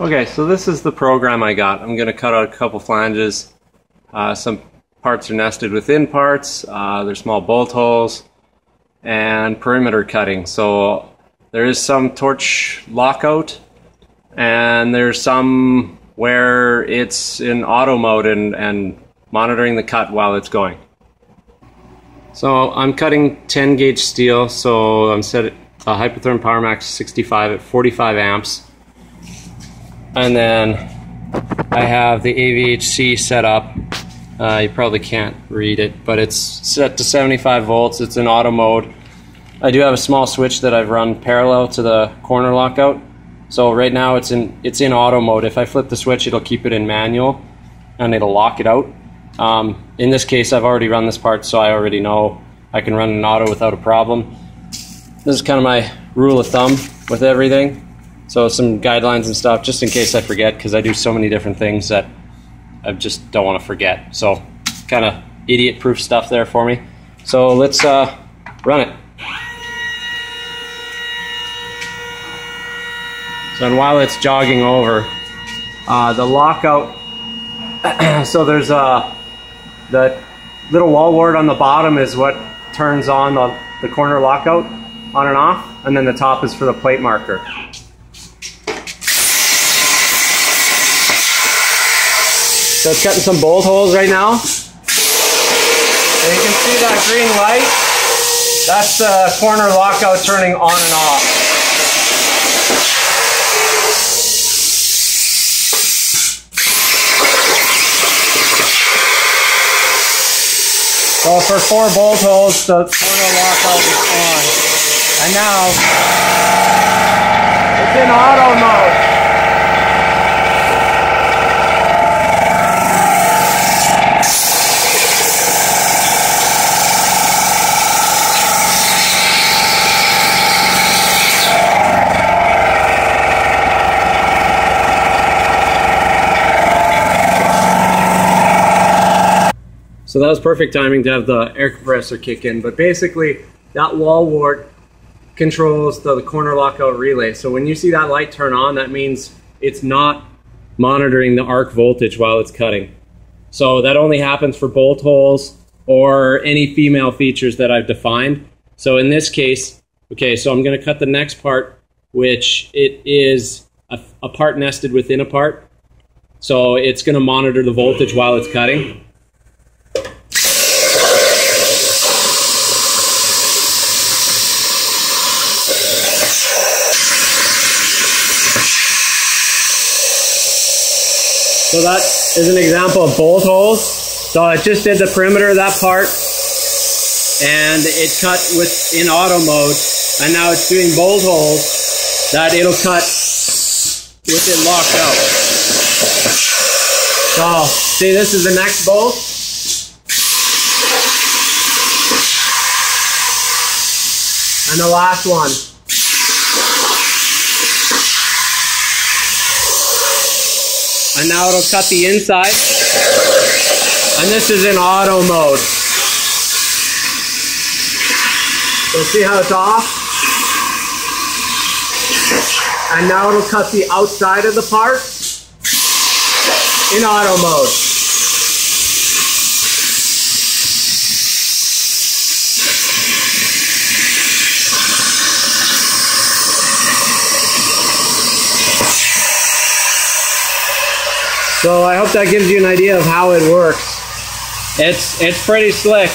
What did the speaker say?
Okay, so this is the program I got. I'm going to cut out a couple flanges. Uh, some parts are nested within parts. Uh, there's small bolt holes and perimeter cutting. So there is some torch lockout and there's some where it's in auto mode and, and monitoring the cut while it's going. So I'm cutting 10 gauge steel, so I'm set at a Hypertherm PowerMax 65 at 45 amps. And then I have the AVHC set up. Uh, you probably can't read it, but it's set to 75 volts. It's in auto mode. I do have a small switch that I've run parallel to the corner lockout. So right now it's in it's in auto mode. If I flip the switch, it'll keep it in manual, and it'll lock it out. Um, in this case, I've already run this part, so I already know I can run an auto without a problem. This is kind of my rule of thumb with everything. So some guidelines and stuff, just in case I forget, because I do so many different things that I just don't want to forget. So kind of idiot-proof stuff there for me. So let's uh, run it. So and while it's jogging over, uh, the lockout. so there's a uh, the little wall wart on the bottom is what turns on the, the corner lockout on and off, and then the top is for the plate marker. So it's cutting some bolt holes right now. And you can see that green light. That's the corner lockout turning on and off. So for four bolt holes, the corner lockout is on. And now, it's in auto mode. So that was perfect timing to have the air compressor kick in. But basically, that wall wart controls the, the corner lockout relay. So when you see that light turn on, that means it's not monitoring the arc voltage while it's cutting. So that only happens for bolt holes or any female features that I've defined. So in this case, okay, so I'm going to cut the next part, which it is a, a part nested within a part. So it's going to monitor the voltage while it's cutting. So that is an example of bolt holes. So I just did the perimeter of that part and it cut with in auto mode and now it's doing bolt holes that it'll cut with it locked out. So see this is the next bolt. And the last one. And now it'll cut the inside. And this is in auto mode. So see how it's off? And now it'll cut the outside of the part in auto mode. So I hope that gives you an idea of how it works. It's, it's pretty slick.